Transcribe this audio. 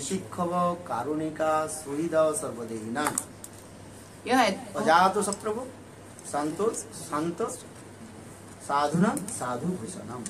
शिक्षव कारुणिका सुहृदा सर्वदेहिना यह अजात सप्रभु संतोष संत साधुना साधु भूषणम।